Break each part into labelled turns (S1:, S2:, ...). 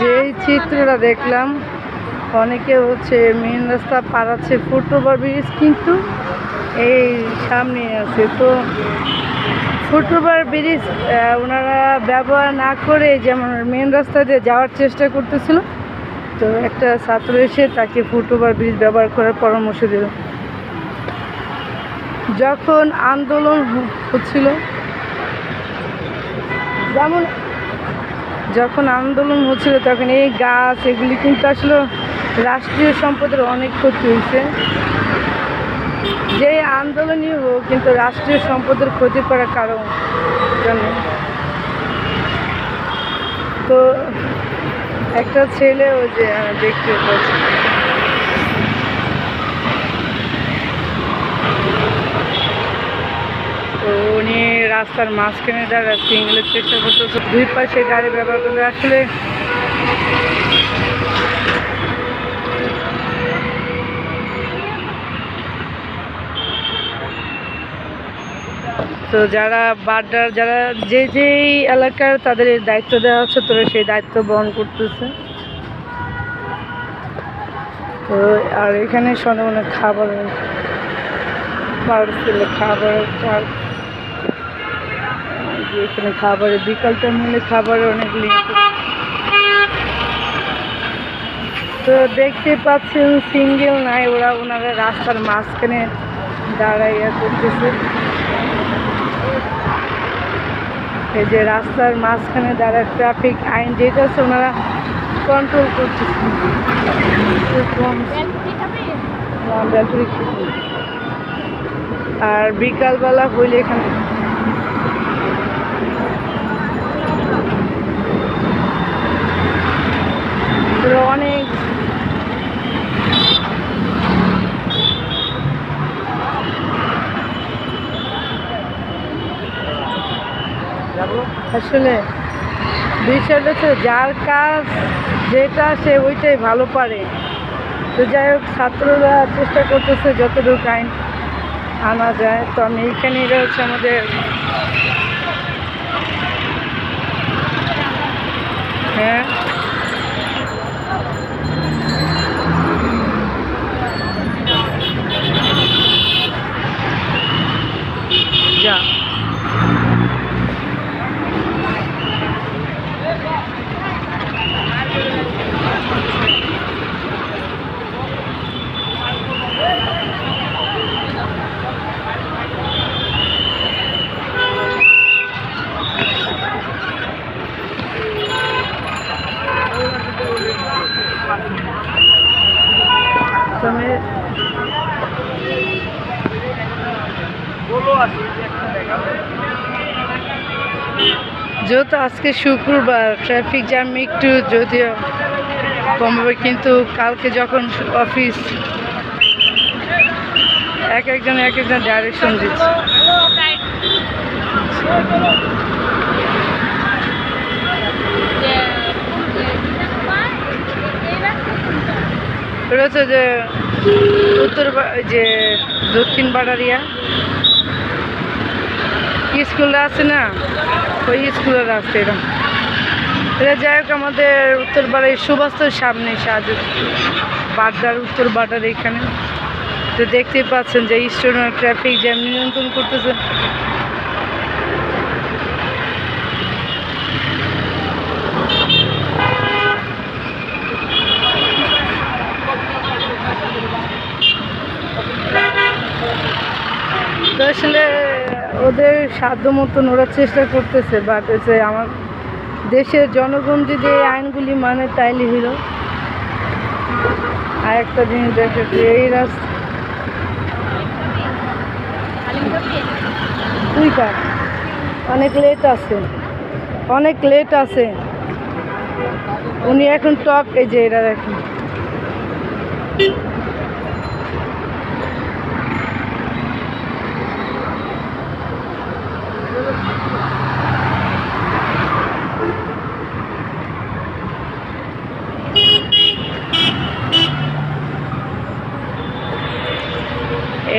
S1: যে চিত্রটা দেখলাম, অনেকে হচ্ছে মেন রাস্তা পাড়াচ্ছে ফুটওভার ব্রিজ কিন্তু এই সামনে আছে। তো ফুটওভার ব্রিজ ওনারা ব্যবহার না করে যেমন মেন রাস্তা দিয়ে যাওয়ার চেষ্টা করতেছিল, তো একটা ছাত্র এসে তাকে ফুটওভার ব্রিজ ব্যবহার করার পরামর্শ দিল। যখন আন্দোলন হচ্ছিল, যেমন যখন আন্দোলন হচ্ছিল তখন এই গাছ, এগুলি কিন্তু আসলে রাষ্ট্রীয় সম্পদের অনেক ক্ষতি হয়েছে। যে আন্দোলনই হোক, কিন্তু রাষ্ট্রীয় সম্পদের ক্ষতি করার কারণ জন্য তো একটা ছেলে ওই যে দেখতে পাচ্ছি। উনি রাস্তার মাঝখানে দাঁড়া সিঙ্গেলের চেষ্টা করতেছে। দুই পাশে গাড়ি ব্যবহার করলে আসলে তো যারা বাড্ডার, যারা যে যেই এলাকার তাদের দায়িত্ব দেওয়া হচ্ছে, তারা সেই দায়িত্ব বহন করতেছে। তো আর এখানে সন্ধ্যা খাবার পার্সেল খাবার যে এখানে খাবারের বিকালটা মিলে খাবারের অনেক লিঙ্ক তো দেখতে পাচ্ছেন সিঙ্গেল নাই, ওরা ওনারা রাস্তার মাঝখানে দাঁড়াইয়া করতেছে এই যে রাস্তার মাঝখানে দাঁড়ায় ট্রাফিক আইন যেটা আছে, ওনারা কন্ট্রোল করতেছে। আর বিকালবেলা হইলে এখানে পুরো অনেক। আসলে বিষয়টা হচ্ছে যার কাজ যেটা সে ওইটাই ভালো পারে। তো যাই হোক, ছাত্ররা চেষ্টা করতেছে যতটুকু আইন আনা যায়। তো আমি এইখানে এটা হচ্ছে আমাদের হ্যাঁ যা তো আমি যেহেতু আজকে শুক্রবার ট্রাফিক জ্যাম একটু যদিও কমবে, কিন্তু কালকে যখন অফিস এক একজন এক একজন ডাইরেকশন দিচ্ছে। হচ্ছে যে উত্তর যে দক্ষিণ বাড়ারিয়া স্কুলটা আছে না, ওই স্কুলের রাস্তা এরকম এটা যাই হোক আমাদের উত্তর বাড়ির সুবাস্তর সামনে সাহায্য বাড্ডার উত্তর বাড্ডার এখানে। তো দেখতেই পাচ্ছেন যে স্টোনের ট্রাফিক জ্যাম নিয়ন্ত্রণ করতেছে। আসলে ওদের সাধ্য মতন ওরা চেষ্টা করতেছে বাট হচ্ছে আমার দেশের জনগণ যদি এই আইনগুলি মানে তাইলে হইল। আর একটা জিনিস দেখেছি এই রাস্তা অনেক লেট আছে। অনেক লেট আছে। উনি এখন টক এই যে এরা দেখেন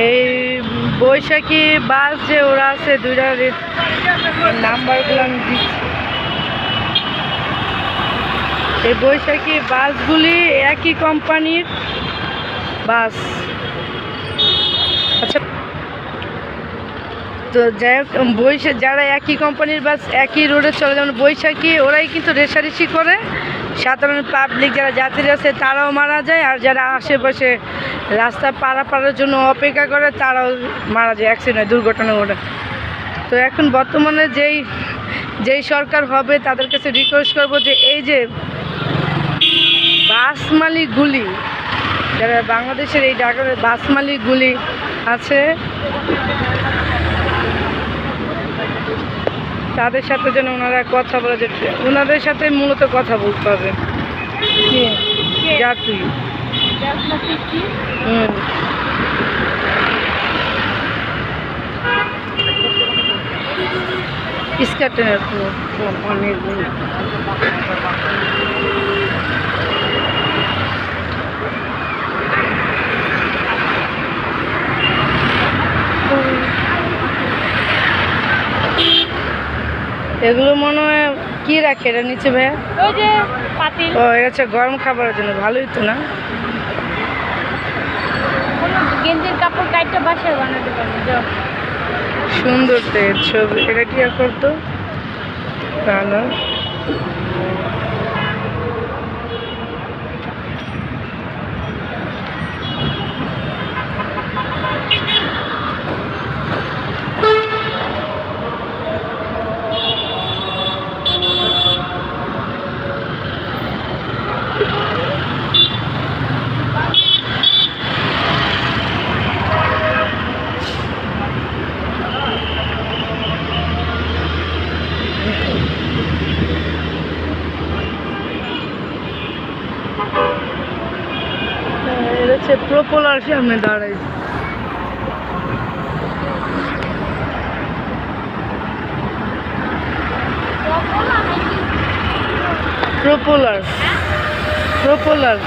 S1: এই বৈশাখী বাস যে ওরা আছে, দুইটা নাম্বারগুলো আমি দিচ্ছি। এই বৈশাখী বাসগুলি একই কোম্পানির বাস। আচ্ছা তো যাই হোক বৈশাখ যারা একই কোম্পানির বাস, একই রোডে চলে, যেমন বৈশাখী, ওরাই কিন্তু রেশারেশি করে। সাধারণ পাবলিক যারা যাত্রী আছে, তারাও মারা যায়, আর যারা আশেপাশে রাস্তা পারাপারের জন্য অপেক্ষা করে, তারাও মারা যায় অ্যাক্সিডেন্ট দুর্ঘটনা ঘটে। তো এখন বর্তমানে যেই যেই সরকার হবে, তাদের কাছে রিকোয়েস্ট করব যে এই যে বাস মালিকগুলি যারা বাংলাদেশের এই ঢাকার বাস মালিকগুলি আছে তাদের সাথে যেন ওনারা কথা বলে যে ওনাদের সাথে মূলত কথা বলতে হবে জাতি। হুম। অনেক এগুলো মনে হয় কি রাখে এটা নিচে ভাইয়া?
S2: ওই যে পাতিল।
S1: ও এটা হচ্ছে গরম খাবারের জন্য ভালোই তো না?
S2: গেঞ্জির কাপড় কাইটটা বাসায় বানাতে পারবে
S1: সুন্দর তো ছবি। এটা কি করতো? প্রপল প্রপোলার সামনে দাঁড়াই। প্রপোলার। প্রপোলার।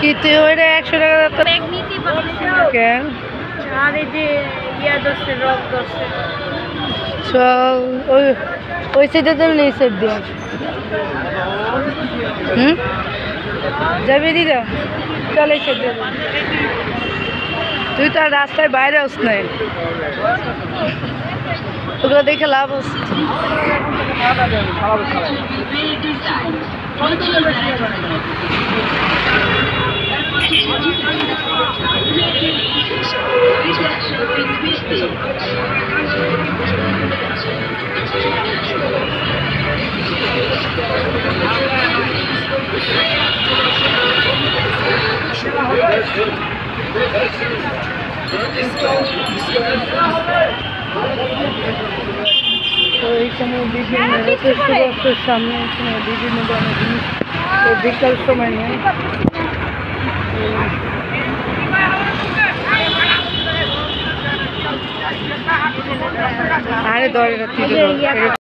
S1: কি তুই ওইটা একশো টাকা দিত
S2: ব্যাগ নিতে পারছে
S1: কেন
S2: আর এই যে ইয়া ধরছে রক ধরছে।
S1: ওই ওই সাইডে যাবেন এই সাইড দিয়ে। হুম? যাবি দিদা চল এই সাইড তুই তো রাস্তায় বাইরে আস নাই। ওগুলো দেখে লাভ আছে তো এইখানে বিভিন্ন রথের সুরক্ষার সামনে এখানে বিভিন্ন ধরনের জিনিস এই বিকাল সময় নেই আরে দরে রাত্রি